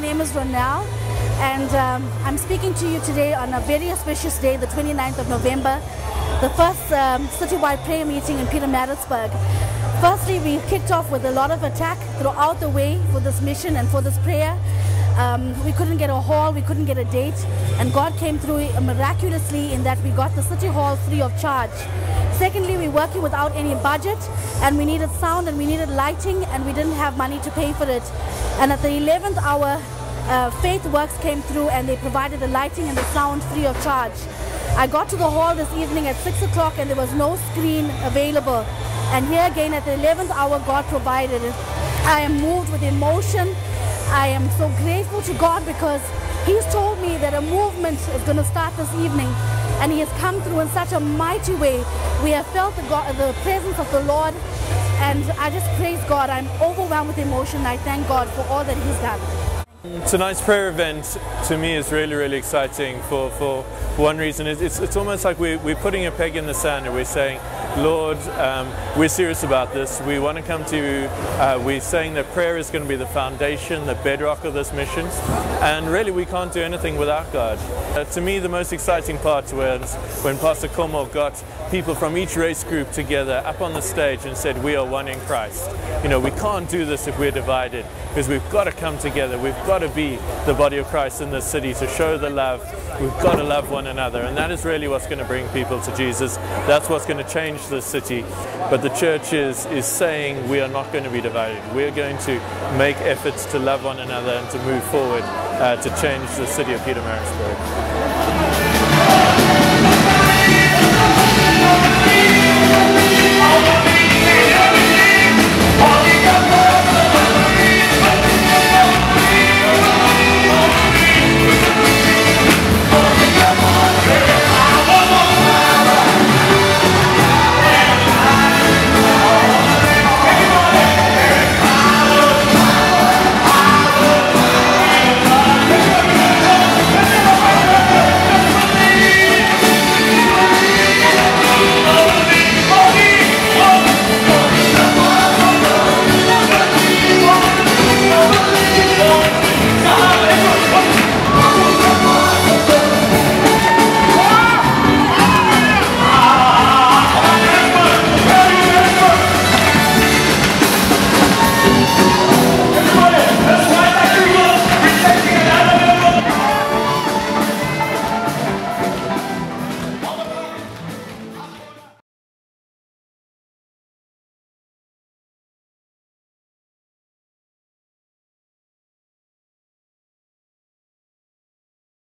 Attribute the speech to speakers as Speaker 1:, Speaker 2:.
Speaker 1: name is Ronelle, and um, I'm speaking to you today on a very auspicious day, the 29th of November, the first um, citywide prayer meeting in Pietermaritzburg. Firstly, we kicked off with a lot of attack throughout the way for this mission and for this prayer. Um, we couldn't get a hall, we couldn't get a date, and God came through miraculously in that we got the city hall free of charge. Secondly, we're working without any budget, and we needed sound and we needed lighting, and we didn't have money to pay for it. And at the 11th hour, uh, Faith Works came through and they provided the lighting and the sound free of charge. I got to the hall this evening at 6 o'clock and there was no screen available. And here again at the 11th hour, God provided. I am moved with emotion. I am so grateful to God because He's told me that a movement is going to start this evening and He has come through in such a mighty way. We have felt the, God, the presence of the Lord and I just praise God. I'm overwhelmed with emotion. I thank God for all that He's done.
Speaker 2: Tonight's prayer event to me is really, really exciting for, for one reason. It's, it's almost like we're, we're putting a peg in the sand and we're saying, Lord, um, we're serious about this. We want to come to you. Uh, we're saying that prayer is going to be the foundation, the bedrock of this mission. And really, we can't do anything without God. Uh, to me, the most exciting part was when Pastor Como got people from each race group together up on the stage and said, We are one in Christ. You know, we can't do this if we're divided because we've got to come together. We've got to be the body of Christ in this city to show the love. We've got to love one another. And that is really what's going to bring people to Jesus. That's what's going to change the city. But the church is, is saying we are not going to be divided. We're going to make efforts to love one another and to move forward uh, to change the city of Pietermaritzburg.